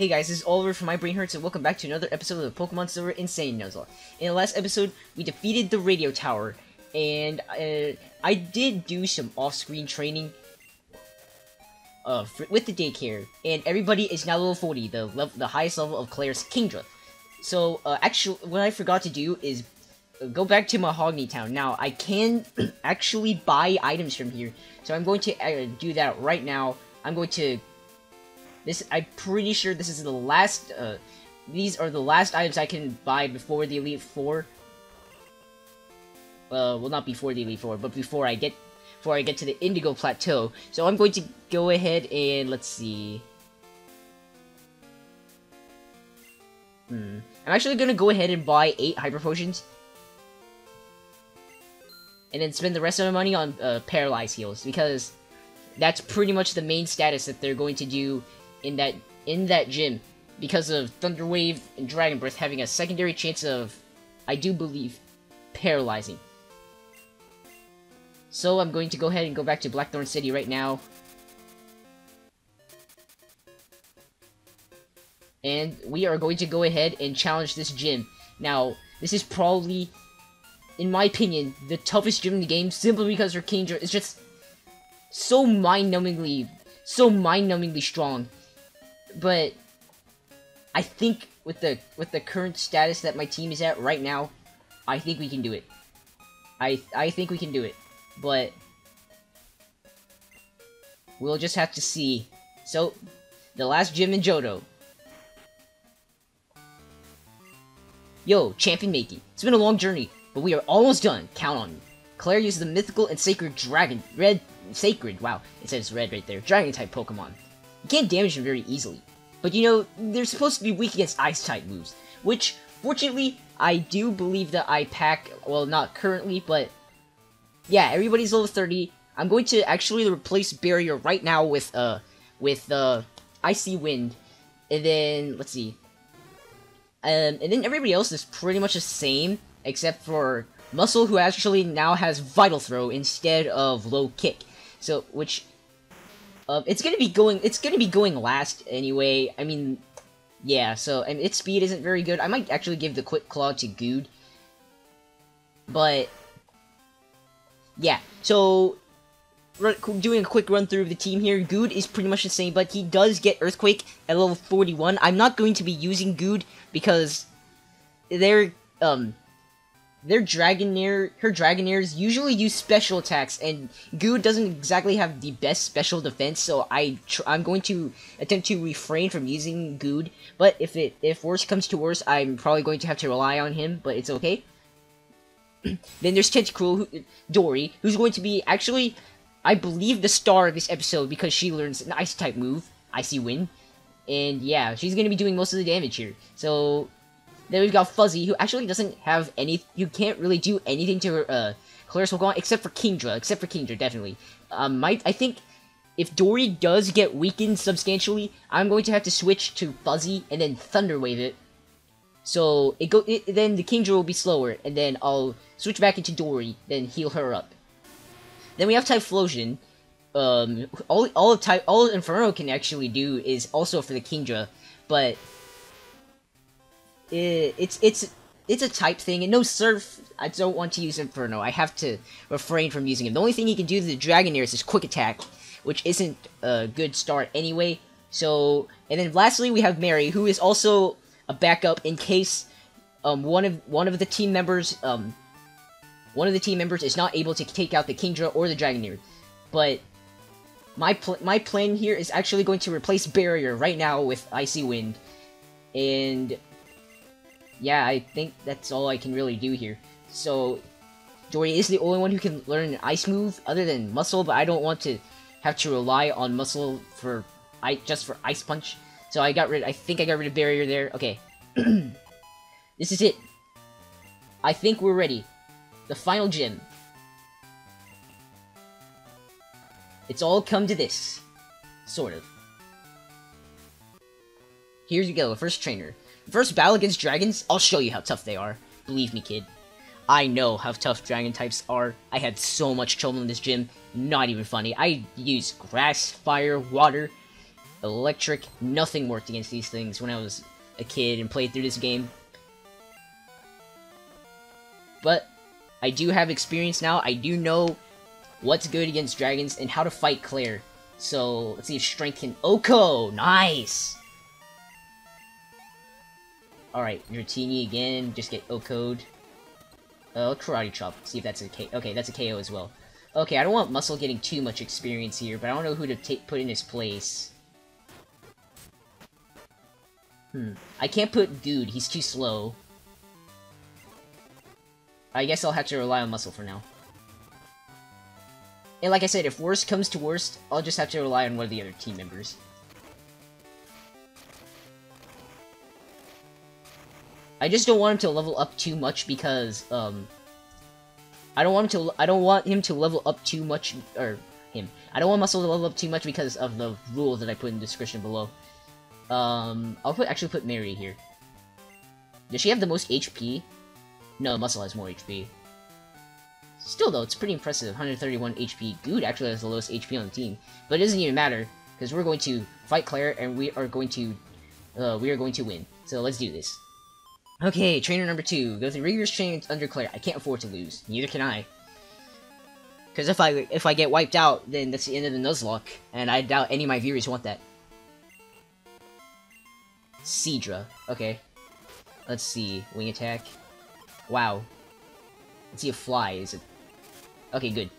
Hey guys, this is Oliver from My Brain Hurts, and welcome back to another episode of the Pokemon Silver Insane Nuzlocke. In the last episode, we defeated the radio tower, and uh, I did do some off-screen training uh, for, with the daycare, and everybody is now level 40, the level, the highest level of Claire's Kingdra. So, uh, actually, what I forgot to do is uh, go back to Mahogany Town. Now, I can actually buy items from here, so I'm going to uh, do that right now. I'm going to this, I'm pretty sure this is the last, uh, these are the last items I can buy before the Elite Four. Uh, well, not before the Elite Four, but before I get, before I get to the Indigo Plateau. So I'm going to go ahead and, let's see. Hmm. I'm actually gonna go ahead and buy 8 Hyper Potions. And then spend the rest of my money on, uh, Paralyze Heals, because that's pretty much the main status that they're going to do in that in that gym because of Thunder Wave and Dragon Breath having a secondary chance of, I do believe, paralyzing. So I'm going to go ahead and go back to Blackthorn City right now. And we are going to go ahead and challenge this gym. Now, this is probably, in my opinion, the toughest gym in the game simply because her Kingdra is just so mind-numbingly, so mind-numbingly strong but I think with the with the current status that my team is at right now, I think we can do it. I I think we can do it, but we'll just have to see. So, the last gym in Johto. Yo, champion Makey. It's been a long journey, but we are almost done. Count on me. Claire uses the mythical and sacred dragon, red, sacred, wow, it says red right there, dragon type Pokemon. You can't damage them very easily. But you know, they're supposed to be weak against Ice-type moves, which, fortunately, I do believe that I pack, well, not currently, but yeah, everybody's level 30. I'm going to actually replace Barrier right now with, uh, with, uh, Icy Wind, and then, let's see, um, and then everybody else is pretty much the same, except for Muscle, who actually now has Vital Throw instead of Low Kick. So, which uh, it's gonna be going. It's gonna be going last anyway. I mean, yeah. So, and its speed isn't very good. I might actually give the Quick Claw to Good, but yeah. So, doing a quick run through of the team here. Good is pretty much the same, but he does get Earthquake at level 41. I'm not going to be using Good because they're um their Dragonair, her Dragonairs usually use special attacks, and Goo doesn't exactly have the best special defense, so I I'm going to attempt to refrain from using Good. But if it if worse comes to worse, I'm probably going to have to rely on him, but it's okay. then there's Tentacruel, who, Dory, who's going to be actually, I believe, the star of this episode because she learns an Ice type move, Icy Wind, and yeah, she's going to be doing most of the damage here. So then we've got Fuzzy, who actually doesn't have any. You can't really do anything to her, uh, Claire's Pokemon except for Kingdra. Except for Kingdra, definitely. Um, might I think if Dory does get weakened substantially, I'm going to have to switch to Fuzzy and then Thunder Wave it. So it go. It, then the Kingdra will be slower, and then I'll switch back into Dory, then heal her up. Then we have Typhlosion. Um, all all of type all Inferno can actually do is also for the Kingdra, but it, it's it's it's a type thing, and no Surf, I don't want to use Inferno. I have to refrain from using him. The only thing he can do to the Dragonair is his Quick Attack, which isn't a good start anyway. So, and then lastly, we have Mary, who is also a backup in case um, one of one of the team members um, one of the team members is not able to take out the Kingdra or the Dragonair. But my pl my plan here is actually going to replace Barrier right now with Icy Wind, and yeah, I think that's all I can really do here. So, Dory is the only one who can learn an ice move other than Muscle, but I don't want to have to rely on Muscle for I just for Ice Punch. So I got rid. I think I got rid of Barrier there. Okay, this is it. I think we're ready. The final gym. It's all come to this. Sort of. Here you go, first trainer. First battle against dragons, I'll show you how tough they are. Believe me, kid. I know how tough dragon types are. I had so much trouble in this gym. Not even funny. I used grass, fire, water. electric, nothing worked against these things when I was a kid and played through this game. But I do have experience now. I do know what's good against dragons and how to fight Claire. So let's see if strength can. OHKO, nice. All right, Dratini again. Just get OHKO'd. Uh, karate chop. See if that's a K. Okay, that's a KO as well. Okay, I don't want Muscle getting too much experience here, but I don't know who to put in his place. Hmm. I can't put Dude. He's too slow. I guess I'll have to rely on Muscle for now. And like I said, if worst comes to worst, I'll just have to rely on one of the other team members. I just don't want him to level up too much because, um... I don't want him to- I don't want him to level up too much, or him. I don't want Muscle to level up too much because of the rule that I put in the description below. Um, I'll put actually put Mary here. Does she have the most HP? No, Muscle has more HP. Still though, it's pretty impressive, 131 HP. Dude actually has the lowest HP on the team. But it doesn't even matter, because we're going to fight Claire, and we are going to, uh, we are going to win. So let's do this. Okay, trainer number two. Go through rigorous training under Claire. I can't afford to lose. Neither can I. Because if I if I get wiped out, then that's the end of the Nuzlocke, and I doubt any of my viewers want that. Seadra. Okay. Let's see. Wing attack. Wow. Let's see if fly is it. Okay, good.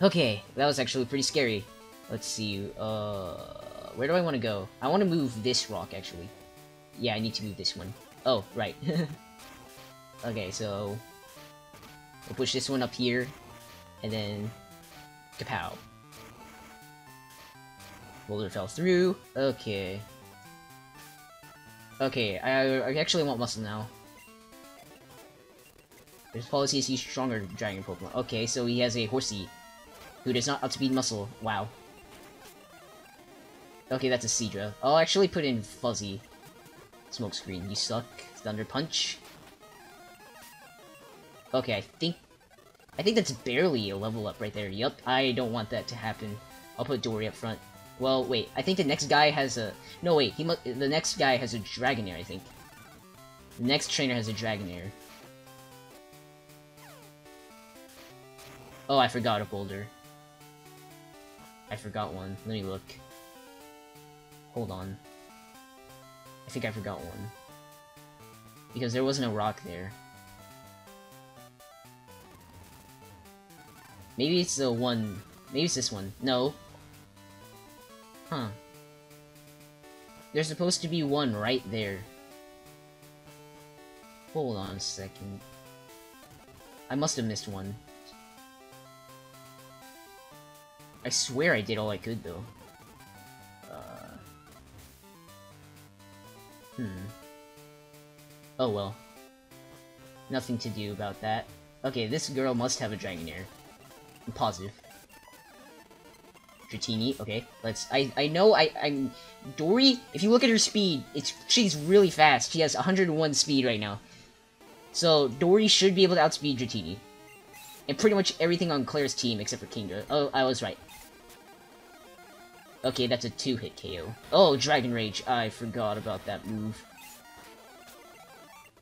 Okay, that was actually pretty scary. Let's see. Uh, where do I want to go? I want to move this rock actually. Yeah, I need to move this one. Oh, right. okay, so... We'll push this one up here, and then... Kapow. Boulder fell through. Okay. Okay, I, I actually want muscle now. His policy is he's stronger dragon Pokemon. Okay, so he has a Horsea, who does not outspeed muscle. Wow. Okay, that's a Seadra. I'll actually put in Fuzzy. Smokescreen, you suck. Thunder Punch. Okay, I think... I think that's barely a level up right there. Yup, I don't want that to happen. I'll put Dory up front. Well, wait, I think the next guy has a... No, wait, he. The next guy has a Dragonair, I think. The next trainer has a Dragonair. Oh, I forgot a boulder. I forgot one. Let me look. Hold on. I think I forgot one. Because there wasn't a rock there. Maybe it's the one... Maybe it's this one. No. Huh. There's supposed to be one right there. Hold on a second. I must have missed one. I swear I did all I could, though. Hmm. Oh well. Nothing to do about that. Okay, this girl must have a Dragonair. I'm positive. Dratini, okay. Let's I I know I I'm Dory, if you look at her speed, it's she's really fast. She has 101 speed right now. So Dory should be able to outspeed Dratini. And pretty much everything on Claire's team except for Kingdra. Oh, I was right. Okay, that's a two-hit KO. Oh, Dragon Rage. I forgot about that move.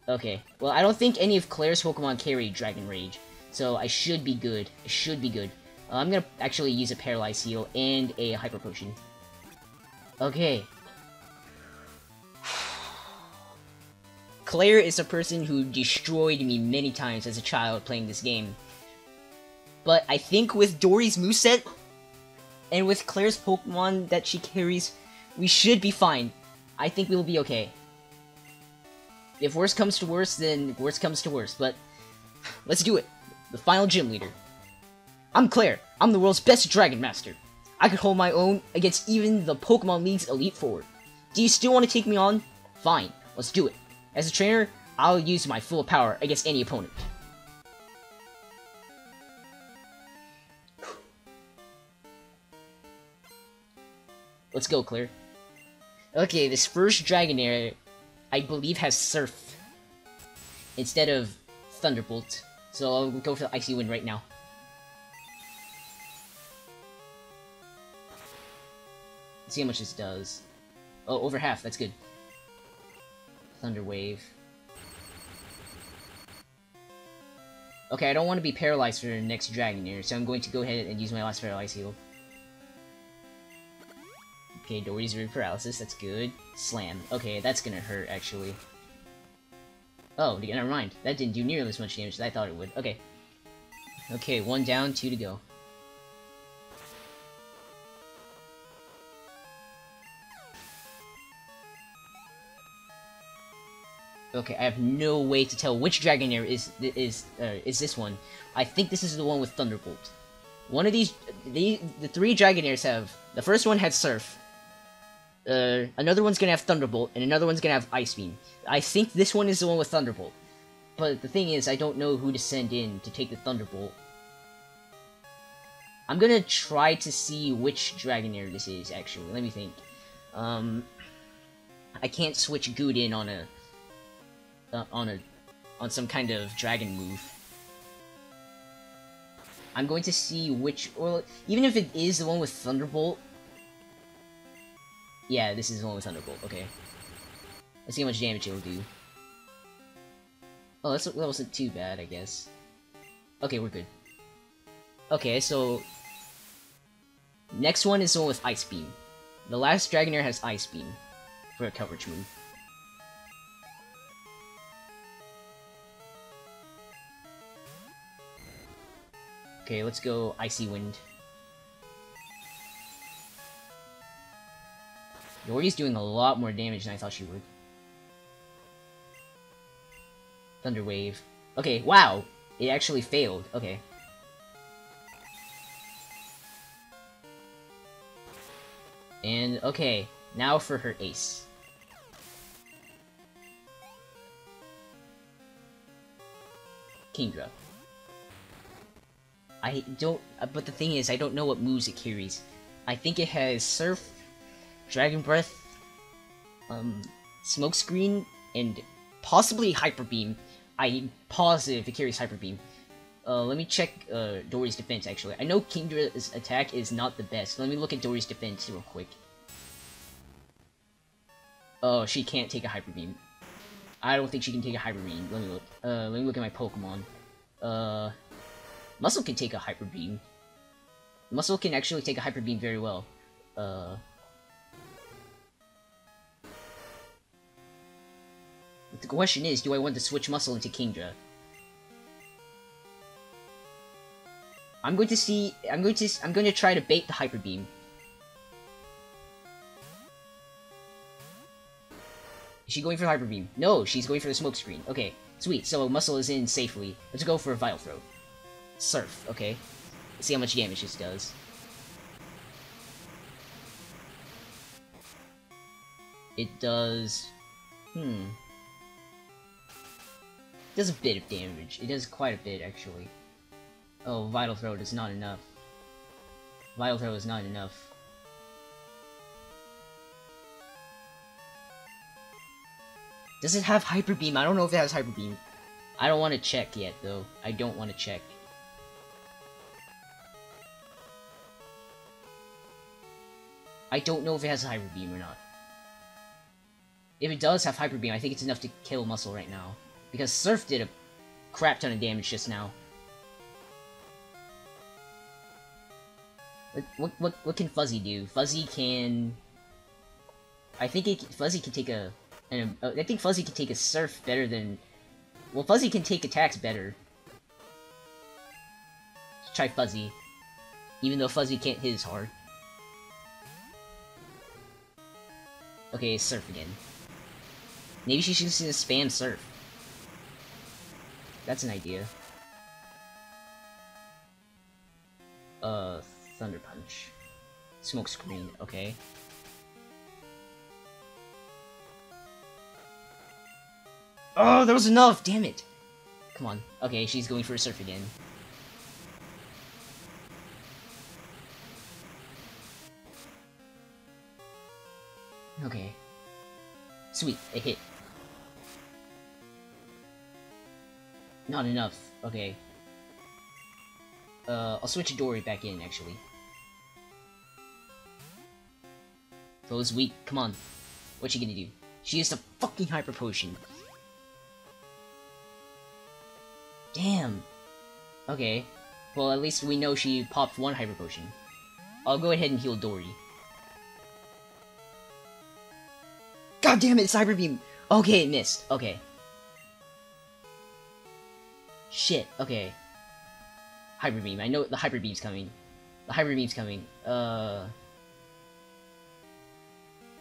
Okay, well, I don't think any of Claire's Pokemon carry Dragon Rage, so I should be good. I should be good. Uh, I'm gonna actually use a Paralyze Heal and a Hyper Potion. Okay. Claire is a person who destroyed me many times as a child playing this game. But I think with Dory's moveset, and with Claire's Pokemon that she carries, we should be fine. I think we'll be okay. If worst comes to worst, then worst comes to worst, but let's do it. The final gym leader. I'm Claire. I'm the world's best Dragon Master. I could hold my own against even the Pokemon League's Elite Four. Do you still want to take me on? Fine, let's do it. As a trainer, I'll use my full power against any opponent. Let's go, Claire. Okay, this first Dragonair, I believe, has Surf instead of Thunderbolt. So I'll go for the Icy Wind right now. Let's see how much this does. Oh, over half. That's good. Thunder Wave. Okay, I don't want to be paralyzed for the next Dragonair, so I'm going to go ahead and use my last Paralyze Heal. Okay, Dory's Root Paralysis, that's good. Slam. Okay, that's gonna hurt, actually. Oh, never mind. That didn't do nearly as much damage as I thought it would. Okay. Okay, one down, two to go. Okay, I have no way to tell which Dragonair is is uh, is this one. I think this is the one with Thunderbolt. One of these, the the three Dragonairs have. The first one had Surf. Uh, another one's gonna have Thunderbolt, and another one's gonna have Ice Beam. I think this one is the one with Thunderbolt. But the thing is, I don't know who to send in to take the Thunderbolt. I'm gonna try to see which Dragonair this is, actually. Let me think. Um, I can't switch Good in on a uh, on a on some kind of dragon move. I'm going to see which, or even if it is the one with Thunderbolt. Yeah, this is with Thunderbolt. Okay. Let's see how much damage it'll do. Oh, that wasn't too bad, I guess. Okay, we're good. Okay, so... Next one is the one with Ice Beam. The last Dragonair has Ice Beam for a coverage move. Okay, let's go Icy Wind. Yori's doing a lot more damage than I thought she would. Thunder Wave. Okay, wow! It actually failed. Okay. And, okay, now for her ace. Kingdra. I don't, but the thing is, I don't know what moves it carries. I think it has Surf, Dragon Breath, um, Smokescreen, and possibly Hyper Beam. I'm positive it carries Hyper Beam. Uh, let me check uh, Dory's defense, actually. I know Kingdra's attack is not the best. Let me look at Dory's defense real quick. Oh, she can't take a Hyper Beam. I don't think she can take a Hyper Beam. Let me look. Uh, let me look at my Pokemon. Uh... Muscle can take a Hyper Beam. Muscle can actually take a Hyper Beam very well. Uh... The question is, do I want to switch Muscle into Kingdra? I'm going to see. I'm going to. I'm going to try to bait the Hyper Beam. Is she going for the Hyper Beam? No, she's going for the Smoke Screen. Okay, sweet. So Muscle is in safely. Let's go for a Vital Throw. Surf, okay? Let's see how much damage this does. It does... Hmm. Does a bit of damage. It does quite a bit, actually. Oh, Vital Throw is not enough. Vital Throw is not enough. Does it have Hyper Beam? I don't know if it has Hyper Beam. I don't want to check yet, though. I don't want to check. I don't know if it has Hyper Beam or not. If it does have Hyper Beam, I think it's enough to kill Muscle right now. Because Surf did a crap ton of damage just now. What, what, what, what can Fuzzy do? Fuzzy can... I think it, Fuzzy can take a... An, uh, I think Fuzzy can take a Surf better than... Well, Fuzzy can take attacks better. Let's try Fuzzy. Even though Fuzzy can't hit as hard. Okay, surf again. Maybe she should just spam surf. That's an idea. Uh, Thunder Punch. Smoke Screen, okay. Oh, that was enough! Damn it! Come on. Okay, she's going for a surf again. Okay. Sweet, it hit. Not enough. Okay. Uh, I'll switch Dory back in, actually. Foe's weak. Come on. What's she gonna do? She used a fucking Hyper Potion. Damn. Okay. Well, at least we know she popped one Hyper Potion. I'll go ahead and heal Dory. God damn it, Hyper Beam! Okay, it missed. Okay. Shit, okay. Hyper Beam. I know the Hyper Beam's coming. The Hyper Beam's coming. Uh...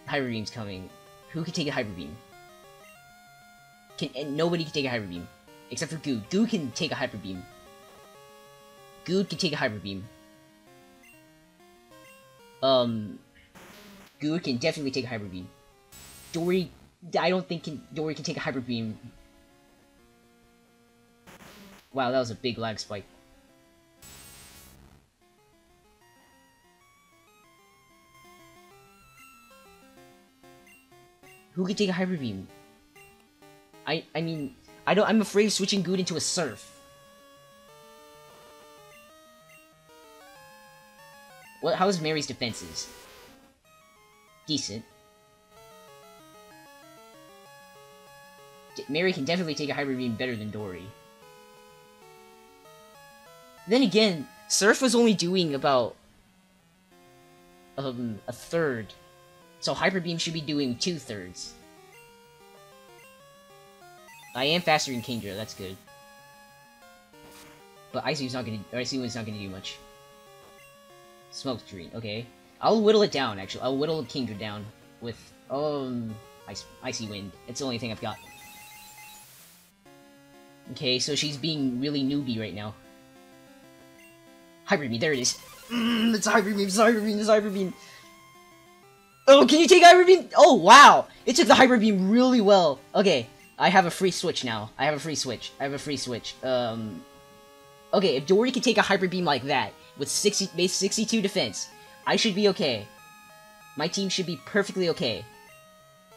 Hyper Beam's coming. Who can take a Hyper Beam? Can and nobody can take a Hyper Beam. Except for Goo. Goo can take a Hyper Beam. Goo can take a Hyper Beam. Um... Goo can definitely take a Hyper Beam. Dory... I don't think can, Dory can take a Hyper Beam. Wow, that was a big lag spike. Who could take a Hyper Beam? I I mean, I don't. I'm afraid of switching Good into a Surf. What? How's Mary's defenses? Decent. D Mary can definitely take a Hyper Beam better than Dory. Then again, Surf was only doing about um a third so Hyper Beam should be doing two-thirds. I am faster than Kingdra, that's good. But Icy's not gonna- Wind's not gonna do much. Smoke Screen, okay. I'll whittle it down, actually. I'll whittle Kingdra down with, um, Ice Icy Wind. It's the only thing I've got. Okay, so she's being really newbie right now. Hyper Beam, there it is. Mm, it's Hyper Beam, it's Hyper Beam, it's Hyper Beam. Oh, can you take Hyper Beam? Oh, wow! It took the Hyper Beam really well. Okay, I have a free switch now. I have a free switch. I have a free switch. Um, okay, if Dory can take a Hyper Beam like that, with 60, base 62 defense, I should be okay. My team should be perfectly okay.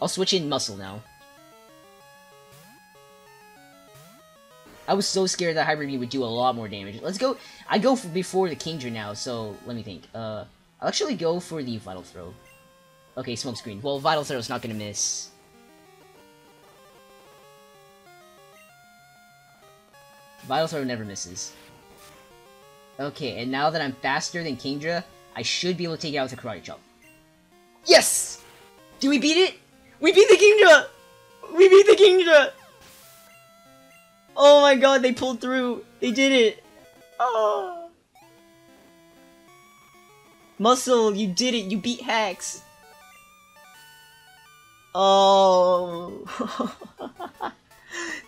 I'll switch in Muscle now. I was so scared that Hyper Beam would do a lot more damage. Let's go. I go for before the Kingdra now, so let me think. Uh, I'll actually go for the Vital Throw. Okay, smoke screen. Well, Vital Throw's not gonna miss. Vital Throw never misses. Okay, and now that I'm faster than Kingdra, I should be able to take it out with a Karate Chop. Yes! Do we beat it? We beat the Kingdra! We beat the Kingdra! Oh my god, they pulled through! They did it! Oh! Muscle, you did it! You beat Hacks! Oh.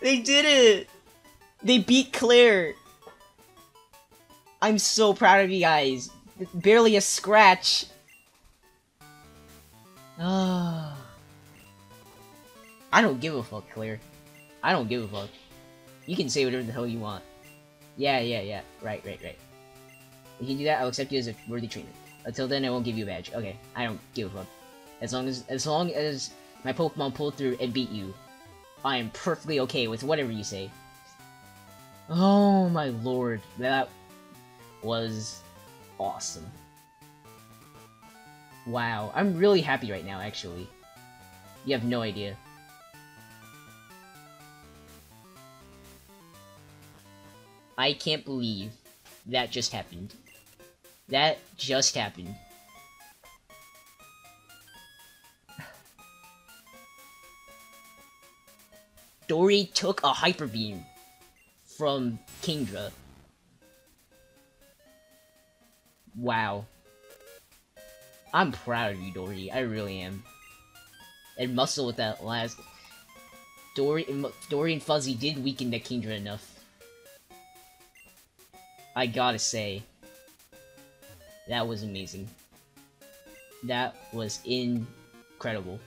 they did it. They beat Claire. I'm so proud of you guys. Barely a scratch. Ah. I don't give a fuck, Claire. I don't give a fuck. You can say whatever the hell you want. Yeah, yeah, yeah. Right, right, right. If you do that, I'll accept you as a worthy treatment. Until then, I won't give you a badge. Okay, I don't give a fuck. As long as, as long as my Pokemon pull through and beat you. I am perfectly okay with whatever you say. Oh my lord, that was awesome. Wow, I'm really happy right now, actually. You have no idea. I can't believe that just happened. That just happened. Dory took a Hyper Beam from Kingdra. Wow. I'm proud of you, Dory. I really am. And Muscle with that last... Dory and, Dory and Fuzzy did weaken the Kingdra enough. I gotta say. That was amazing. That was incredible.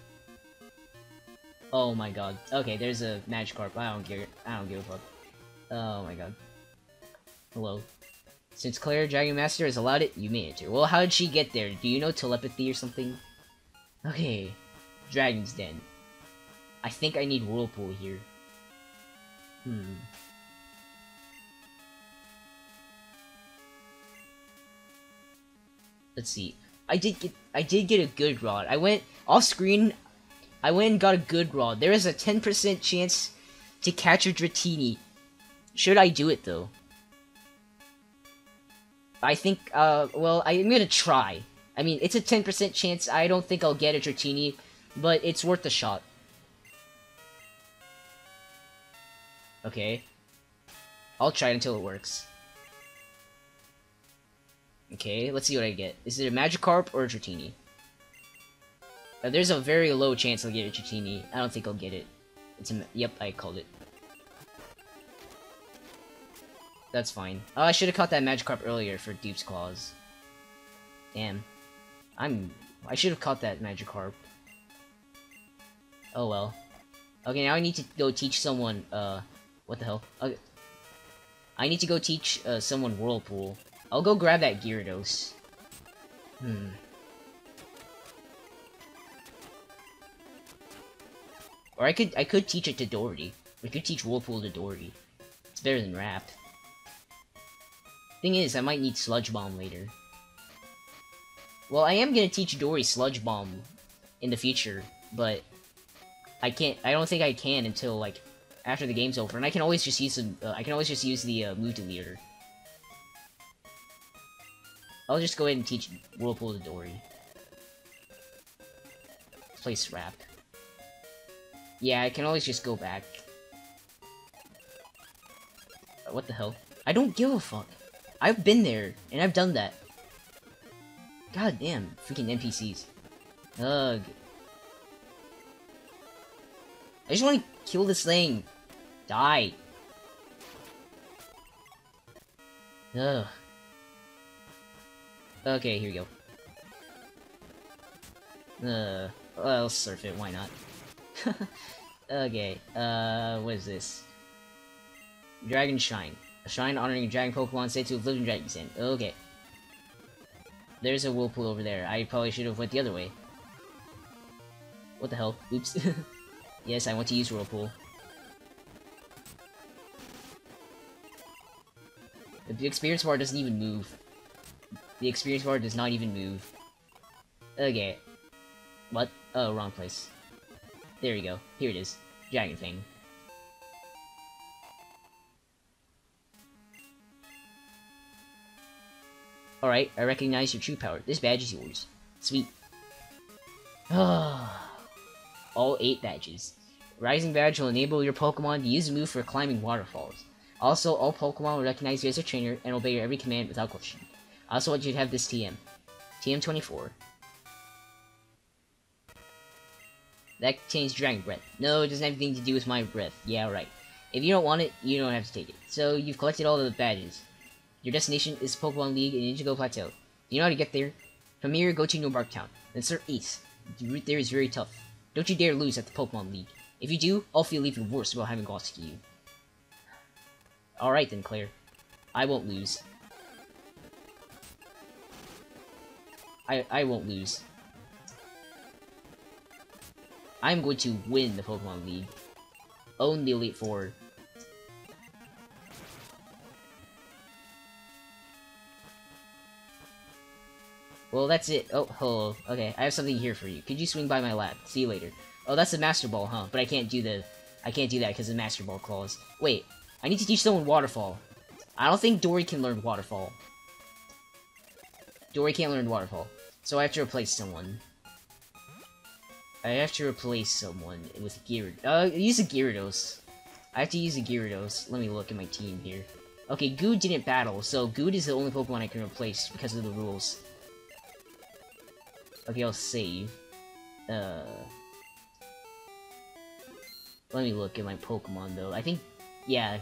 Oh my god. Okay, there's a Magikarp. I don't care. I don't give a fuck. Oh my god. Hello. Since Claire Dragon Master has allowed it, you may enter. Well, how did she get there? Do you know telepathy or something? Okay. Dragon's Den. I think I need Whirlpool here. Hmm. Let's see. I did get I did get a good rod. I went off screen. I went and got a good rod. There is a 10% chance to catch a Dratini. Should I do it though? I think, uh, well, I'm gonna try. I mean, it's a 10% chance. I don't think I'll get a Dratini, but it's worth a shot. Okay. I'll try it until it works. Okay, let's see what I get. Is it a Magikarp or a Dratini? Uh, there's a very low chance I'll get a Dratini. I don't think I'll get it. It's a... Yep, I called it. That's fine. Oh, I should have caught that Magikarp earlier for Dupe's Clause. Damn. I'm... I should have caught that Magikarp. Oh well. Okay, now I need to go teach someone, uh... What the hell? Okay. I need to go teach uh, someone Whirlpool. I'll go grab that Gyarados. Hmm. Or I could I could teach it to Doherty. We could teach Whirlpool to Doherty. It's better than Wrap. Thing is, I might need Sludge Bomb later. Well, I am gonna teach Dory Sludge Bomb in the future, but I can't. I don't think I can until like after the game's over, and I can always just use some. Uh, I can always just use the uh, move deleter. I'll just go ahead and teach Whirlpool to Dory. Let's play Scrap. Yeah, I can always just go back. Uh, what the hell? I don't give a fuck. I've been there, and I've done that. God damn, freaking NPCs. Ugh. I just want to kill this thing. Die. Ugh. Okay, here we go. Uh, I'll surf it, why not? okay, uh, what is this? Dragon Shrine. A shrine honoring dragon Pokemon said to have lived in Dragon's Den. Okay. There's a whirlpool over there. I probably should have went the other way. What the hell? Oops. yes, I want to use whirlpool. The experience bar doesn't even move. The experience bar does not even move. Okay. What? Oh, wrong place. There you go. Here it is. Dragon Fang. Alright, I recognize your true power. This badge is yours. Sweet. All eight badges. Rising badge will enable your Pokemon to use a move for climbing waterfalls. Also, all Pokemon will recognize you as a trainer and obey your every command without question. I also want you to have this TM. TM24. That contains Dragon Breath. No, it doesn't have anything to do with my breath. Yeah, right. If you don't want it, you don't have to take it. So, you've collected all the badges. Your destination is Pokemon League in Indigo Plateau. Do you know how to get there? From here, go to New Bark Town. Then Sir east. The route there is very tough. Don't you dare lose at the Pokemon League. If you do, I'll feel even worse about having lost to you. Alright then, Claire. I won't lose. I, I won't lose. I'm going to win the Pokemon League. Own the Elite Four. Well, that's it. Oh, hello. Okay, I have something here for you. Could you swing by my lab? See you later. Oh, that's a Master Ball, huh? But I can't do the... I can't do that because the Master Ball clause. Wait, I need to teach someone Waterfall. I don't think Dory can learn Waterfall. Dory can't learn Waterfall. So I have to replace someone. I have to replace someone with Gyarados. Uh, use a Gyarados. I have to use a Gyarados. Let me look at my team here. Okay, Good didn't battle, so Good is the only Pokemon I can replace because of the rules. Okay, I'll save. Uh... Let me look at my Pokemon, though. I think, yeah,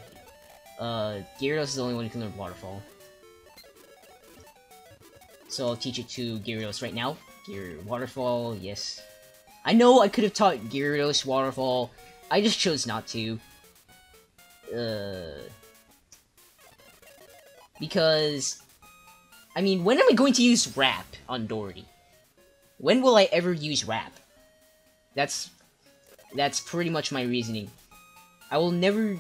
uh, Gyarados is the only one who can learn Waterfall. So I'll teach it to Gyarados right now. Gear Waterfall, yes. I know I could have taught Gyarados Waterfall. I just chose not to. Uh... Because... I mean, when am I going to use Wrap on Doherty? When will I ever use Wrap? That's that's pretty much my reasoning. I will never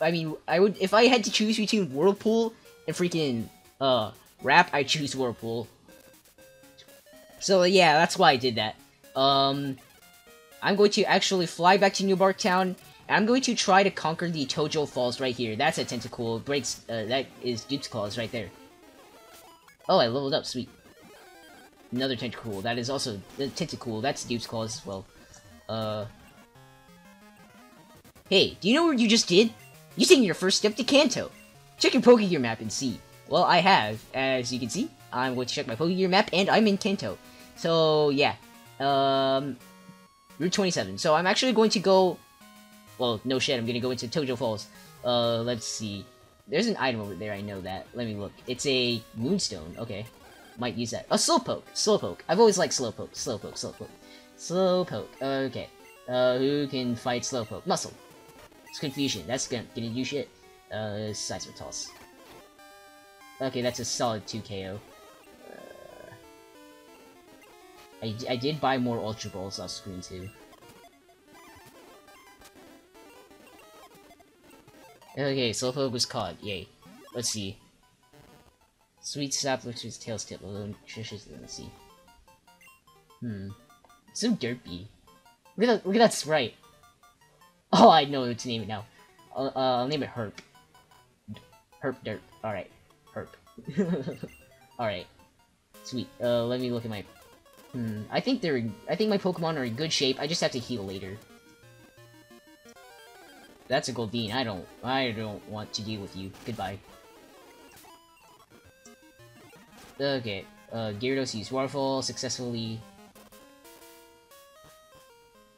I mean, I would if I had to choose between Whirlpool and freaking uh Wrap, I choose Whirlpool. So yeah, that's why I did that. Um, I'm going to actually fly back to New Bark Town. I'm going to try to conquer the Tohjo Falls right here. That's a Tentacool. It breaks, uh, that is Dupe's Clause right there. Oh, I leveled up, sweet. Another Tentacool. That is also the Tentacool. That's Dupe's Clause as well. Uh. Hey, do you know what you just did? You taking your first step to Kanto. Check your Pokegear map and see. Well, I have. As you can see, I'm going to check my Pokegear map, and I'm in Kanto. So, yeah. Um, Route 27. So I'm actually going to go... Well, no shit, I'm going to go into Tohjo Falls. Uh, let's see. There's an item over there, I know that. Let me look. It's a Moonstone. Okay. Might use that. A Slowpoke. Slowpoke. I've always liked Slowpoke. Slowpoke. Slowpoke. Slowpoke. Okay. Uh, who can fight Slowpoke? Muscle. It's confusion. That's gonna, gonna do shit. Uh. Okay, that's a solid 2 KO. I, I did buy more Ultra Balls off screen too. Okay, Slowpoke was caught. Yay. Let's see. Sweet sap looks his tail's tip, a little nutritious. Let's see. Hmm. so derpy. Look at that, look at that sprite. Oh, I know what to name it now. I'll, uh, I'll name it Herp. Herp Derp. Alright. Herp. Alright. Sweet. Uh, let me look at my... Hmm. I think they're... I think my Pokemon are in good shape. I just have to heal later. That's a Goldeen. I don't... I don't want to deal with you. Goodbye. Okay. Uh, Gyarados used Waterfall successfully.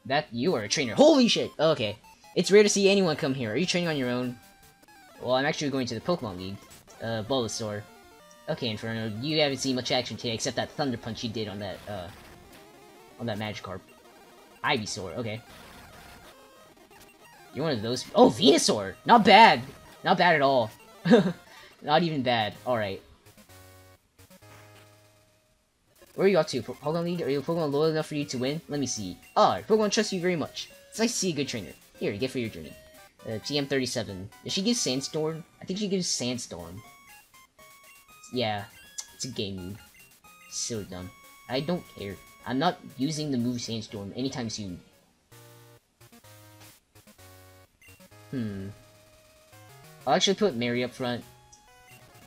That- you are a trainer. Holy shit! Okay. It's rare to see anyone come here. Are you training on your own? Well, I'm actually going to the Pokemon League. Uh, Bulbasaur. Okay, Inferno, you haven't seen much action today except that Thunder Punch you did on that, uh, on that Magikarp. Ivysaur, okay. You're one of those- Oh, Venusaur! Not bad! Not bad at all. Not even bad. Alright. Where are you up to? Pokemon League? Are you Pokemon loyal enough for you to win? Let me see. Ah, oh, Pokemon trusts you very much. It's nice to see a good trainer. Here, get for your journey. Uh, TM37. Does she give Sandstorm? I think she gives Sandstorm. Yeah, it's a game move. So dumb. I don't care. I'm not using the move Sandstorm anytime soon. Hmm. I'll actually put Mary up front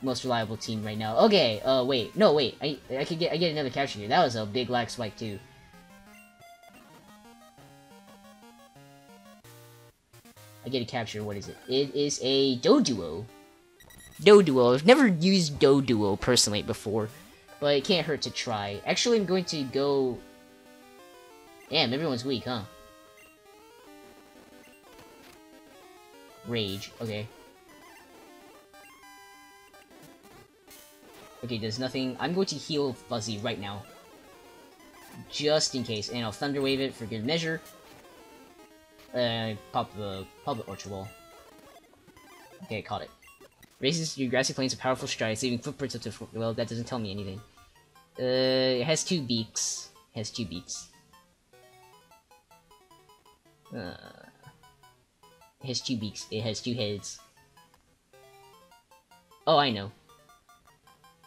most reliable team right now. Okay, uh, wait. No, wait. I I could get I get another capture here. That was a big lag spike too. I get a capture. What is it? It is a Doduo. Doduo. I've never used Doduo personally before, but it can't hurt to try. Actually, I'm going to go... Damn, everyone's weak, huh? Rage. Okay. Okay, there's nothing. I'm going to heal Fuzzy right now. Just in case. And I'll Thunder Wave it for good measure. Uh, pop the, pop the Ultra Ball. Okay, caught it. Raises your grassy plains a powerful stride, leaving footprints up to... Well, that doesn't tell me anything. Uh, it has two beaks. It has two beaks. Uh, it has two beaks. It has two heads. Oh, I know.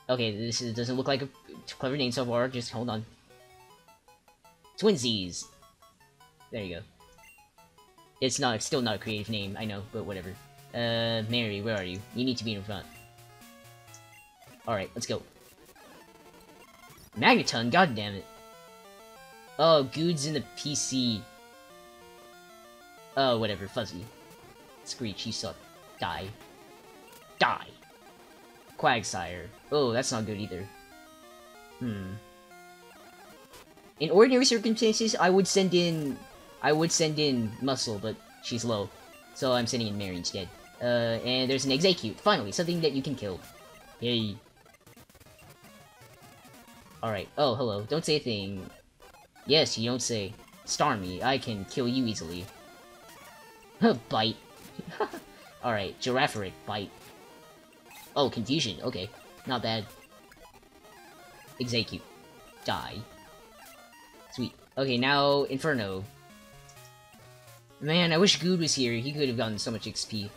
Okay, this is, doesn't look like a clever name so far. Just hold on. Twinsies. There you go. It's not, it's still not a creative name, I know, but whatever. Uh, Mary, where are you? You need to be in front. Alright, let's go. Magneton, god damn it. Oh, Good's in the PC. Oh, whatever, Fuzzy. Screech, you suck. Die. Die. Quagsire. Oh, that's not good either. Hmm. In ordinary circumstances, I would send in... I would send in Muscle, but she's low. So I'm sending in Mary instead. Uh, and there's an Exeggcute, Finally, something that you can kill. Yay. Alright. Oh, hello. Don't say a thing. Yes, you don't say. Starmie, I can kill you easily. Bite. Alright, Girafarig, bite. Oh, confusion. Okay. Not bad. Exeggcute. Die. Sweet. Okay, now Inferno. Man, I wish Good was here. He could have gotten so much XP.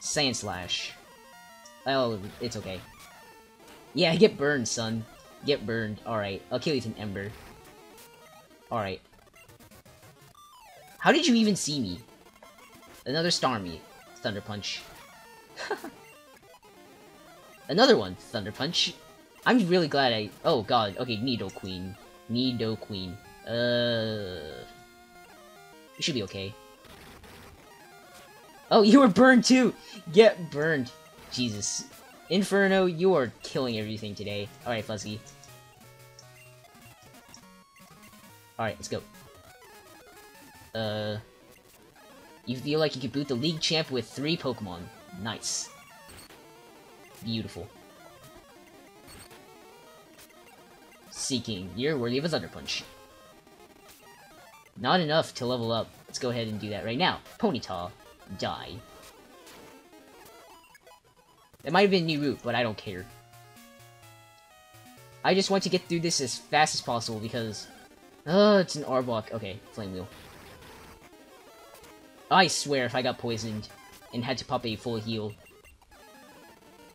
Sand Slash. Oh, it's okay. Yeah, get burned, son. Get burned. Alright, I'll kill you with an Ember. Alright. How did you even see me? Another Starmie. Thunder Punch. Another one, Thunder Punch. I'm really glad I... Oh god, okay, Nidoqueen. Nido Queen. Uh... You should be okay. Oh, you were burned too! Get burned. Jesus. Inferno, you are killing everything today. Alright, Fuzzy. Alright, let's go. Uh... You feel like you could boot the league champ with three Pokemon. Nice. Beautiful. Seeking. You're worthy of a Thunder Punch. Not enough to level up. Let's go ahead and do that right now. Ponyta. Die. It might have been a new route, but I don't care. I just want to get through this as fast as possible because... Oh, it's an Arbok. Okay, Flame Wheel. I swear if I got poisoned and had to pop a full heal.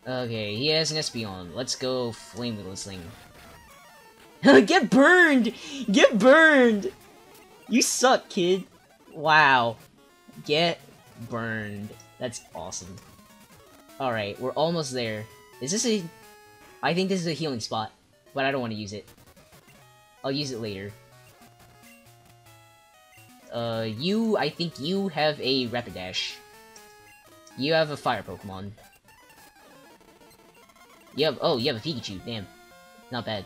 Okay, he has an Espeon. Let's go Flame Wheel this thing. Get burned! Get burned! You suck, kid. Wow. Get burned. That's awesome. Alright, we're almost there. Is this a... I think this is a healing spot, but I don't want to use it. I'll use it later. Uh, you, I think you have a Rapidash. You have a Fire Pokemon. You have, oh, you have a Pikachu, damn. Not bad.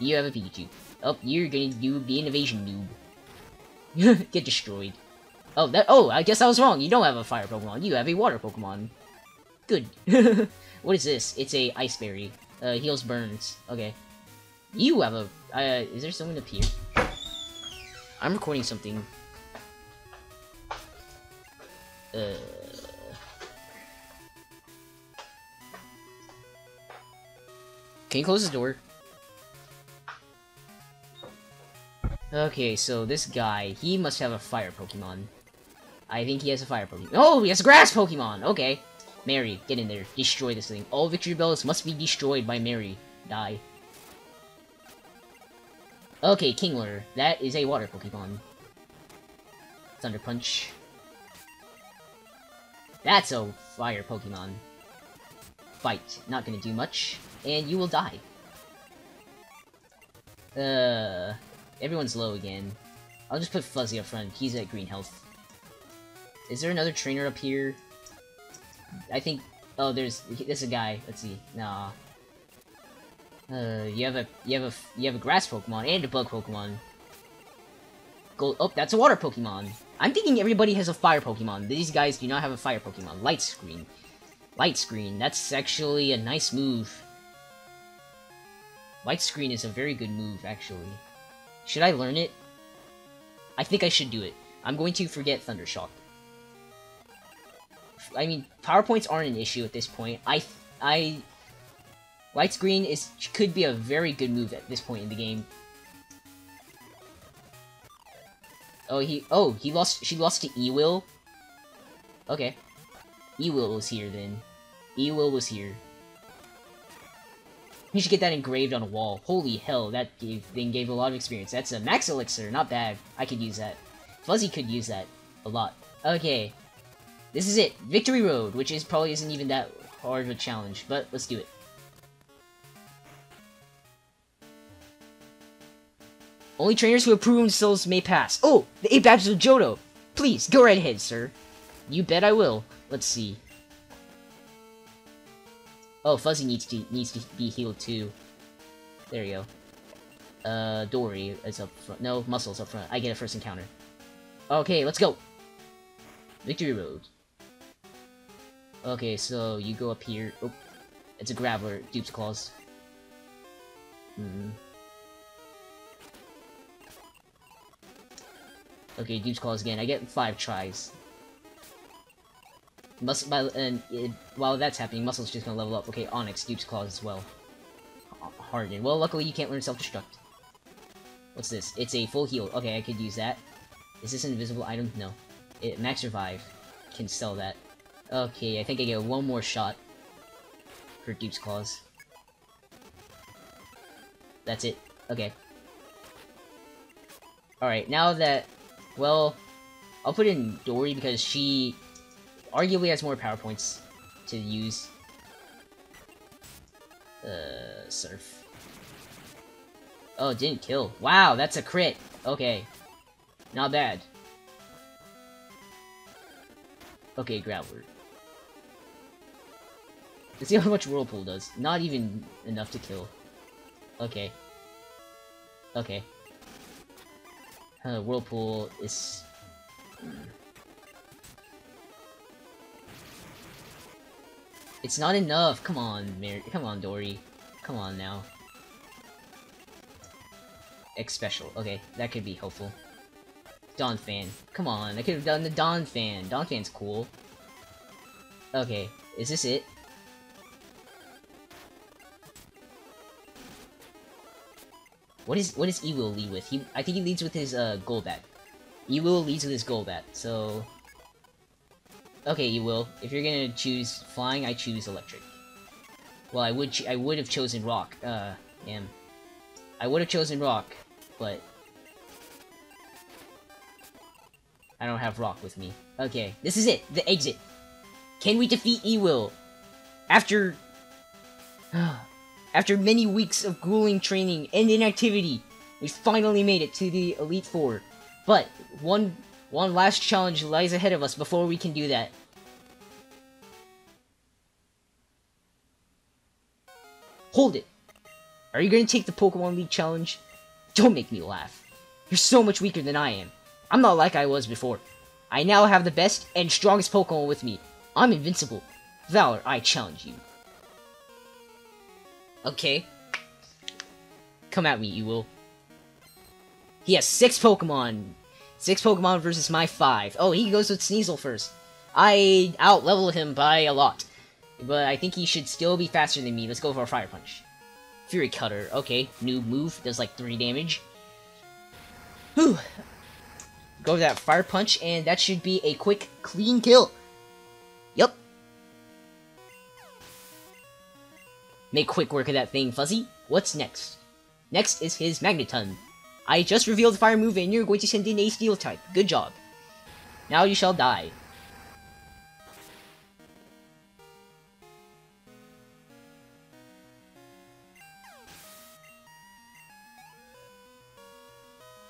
You have a Pikachu. Oh, you're gonna do the innovation noob. Get destroyed. Oh, that- oh, I guess I was wrong. You don't have a fire Pokemon. You have a water Pokemon. Good. what is this? It's a Ice Berry. Uh, heals burns. Okay. You have a- uh, is there someone up here? I'm recording something. Uh... Can you close the door? Okay, so this guy, he must have a fire Pokemon. I think he has a fire Pokemon. Oh, he has a grass Pokemon! Okay. Mary, get in there. Destroy this thing. All Victreebels must be destroyed by Mary. Die. Okay, Kingler. That is a water Pokemon. Thunder Punch. That's a fire Pokemon. Fight. Not gonna do much. And you will die. Uh... Everyone's low again. I'll just put Fuzzy up front. He's at green health. Is there another trainer up here? I think... Oh, there's... There's a guy. Let's see. Nah. Uh, you have a... You have a... You have a grass Pokemon and a bug Pokemon. Gold... Oh, that's a water Pokemon. I'm thinking everybody has a fire Pokemon. These guys do not have a fire Pokemon. Light Screen. Light Screen. That's actually a nice move. Light Screen is a very good move, actually. Should I learn it? I think I should do it. I'm going to forget Thundershock. I mean, PowerPoints aren't an issue at this point. I, I, Light Screen is could be a very good move at this point in the game. Oh, he, oh, he lost, she lost to Ewill? Okay. Ewill was here then. Ewill was here. You should get that engraved on a wall. Holy hell, that gave, thing gave a lot of experience. That's a max elixir, not bad. I could use that. Fuzzy could use that a lot. Okay, this is it. Victory Road, which is probably isn't even that hard of a challenge, but let's do it. Only trainers who have proven themselves may pass. Oh, the 8 badges of Johto! Please, go right ahead, sir. You bet I will. Let's see. Oh, Fuzzy needs to needs to be healed too. There you go. Uh, Dory is up front. No, Muscle's up front. I get a first encounter. Okay, let's go. Victory Road. Okay, so you go up here. Oh, it's a Graveler. Dupe's Clause. Hmm. Okay, Dupe's Clause again. I get five tries. Muscle, and it, while that's happening, Muscle's just gonna level up. Okay, Onix, Dupe's Clause as well. Harden. Well, luckily you can't learn Self-Destruct. What's this? It's a full heal. Okay, I could use that. Is this an invisible item? No. It, Max Revive. Can sell that. Okay, I think I get one more shot for Dupe's Clause. That's it. Okay. Alright, now that... Well, I'll put in Dory because she arguably has more power points to use. Uh, Surf. Oh, didn't kill. Wow, that's a crit. Okay. Not bad. Okay, Growler. Let's see how much Whirlpool does. Not even enough to kill. Okay. Okay. Uh, Whirlpool is... It's not enough. Come on, Mary. Come on, Dory. Come on now. X special. Okay, that could be helpful. Donphan. Come on, I could have done the Donphan. Dawn Fan's cool. Okay, is this it? What is what does Ewil lead with? He I think he leads with his uh Golbat. Ewil leads with his Golbat, so Okay, Ewil, if you're gonna choose flying, I choose electric. Well, I would I would have chosen rock. Uh, damn. I would have chosen rock, but I don't have rock with me. Okay, this is it, the exit. Can we defeat Ewil? After After many weeks of grueling training and inactivity, we finally made it to the Elite Four. But one one last challenge lies ahead of us before we can do that. Hold it! Are you going to take the Pokemon League challenge? Don't make me laugh. You're so much weaker than I am. I'm not like I was before. I now have the best and strongest Pokemon with me. I'm invincible. Valor, I challenge you. Okay. Come at me, you will. He has six Pokemon. Six Pokemon versus my five. Oh, he goes with Sneasel first. I out-level him by a lot. But I think he should still be faster than me. Let's go for a Fire Punch. Fury Cutter. Okay, new move. Does like 3 damage. Whew. Go that Fire Punch, and that should be a quick, clean kill. Yup. Make quick work of that thing, Fuzzy. What's next? Next is his Magneton. I just revealed fire move and you're going to send in a steel type. Good job. Now you shall die.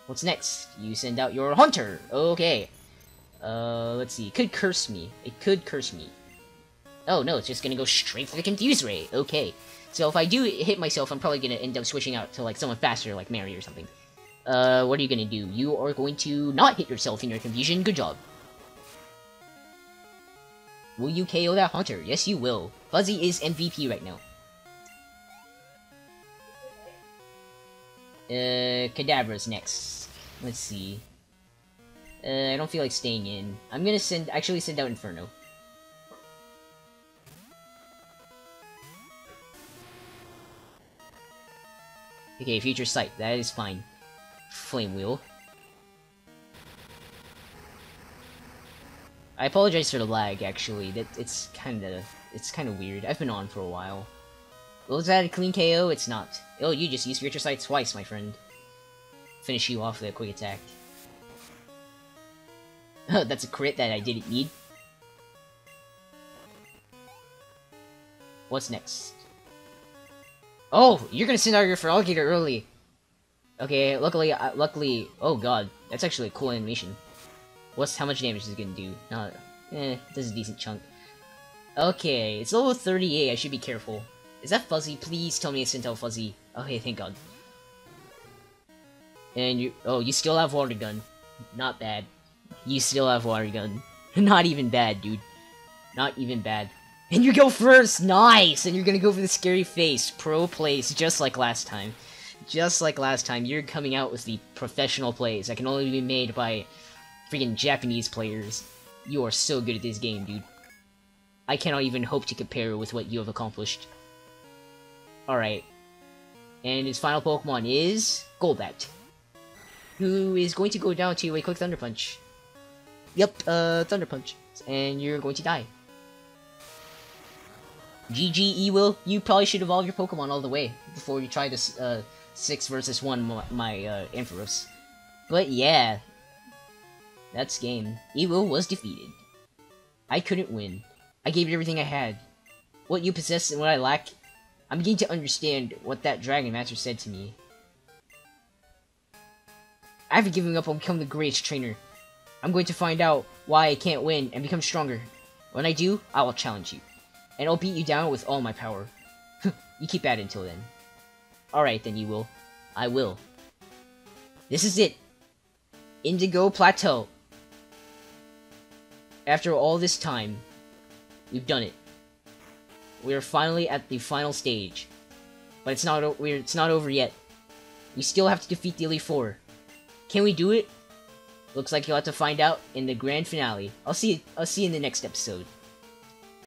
What's next? You send out your Haunter. Okay. Uh, let's see. It could curse me. It could curse me. Oh, no, it's just gonna go straight for the Confuse Ray. Okay. So if I do hit myself, I'm probably gonna end up switching out to, like, someone faster, like Mary or something. Uh, what are you gonna do? You are going to not hit yourself in your confusion. Good job. Will you KO that Haunter? Yes, you will. Fuzzy is MVP right now. Uh, Kadabra's next. Let's see. Uh, I don't feel like staying in. I'm gonna send- actually send out Inferno. Okay, future sight. That is fine. Flame Wheel. I apologize for the lag, actually. That It's kinda... It's kinda weird. I've been on for a while. Was that a clean KO? It's not. Oh, you just used Future Sight twice, my friend. Finish you off with a quick attack. That's a crit that I didn't need. What's next? Oh, you're gonna send out your Feraligatr early. Okay, luckily, uh, luckily, oh god, that's actually a cool animation. What's, how much damage is it gonna do? Uh, eh, does a decent chunk. Okay, it's level 38, I should be careful. Is that Fuzzy? Please tell me it's Intel Fuzzy. Okay, thank god. And you, oh, you still have Water Gun. Not bad. You still have Water Gun. Not even bad, dude. Not even bad. And you go first! Nice! And you're gonna go for the scary face. Pro place, just like last time. Just like last time, you're coming out with the professional plays that can only be made by freaking Japanese players. You are so good at this game, dude. I cannot even hope to compare with what you have accomplished. Alright. And his final Pokemon is Golbat. Who is going to go down to a quick Thunder Punch. Yep, uh, Thunder Punch. And you're going to die. GG Ewil, you probably should evolve your Pokemon all the way before you try this uh, six versus one my, my uh, Ampharos. But yeah, that's game. Evil was defeated. I couldn't win. I gave it everything I had. What you possess and what I lack, I'm beginning to understand what that Dragon Master said to me. I haven't given up on becoming the greatest trainer. I'm going to find out why I can't win and become stronger. When I do, I will challenge you. And I'll beat you down with all my power. you keep at it until then. Alright then, you will. I will. This is it. Indigo Plateau. After all this time, we've done it. We are finally at the final stage. But it's not we're, it's not over yet. We still have to defeat the Elite Four. Can we do it? Looks like you'll have to find out in the grand finale. I'll see I'll see you in the next episode.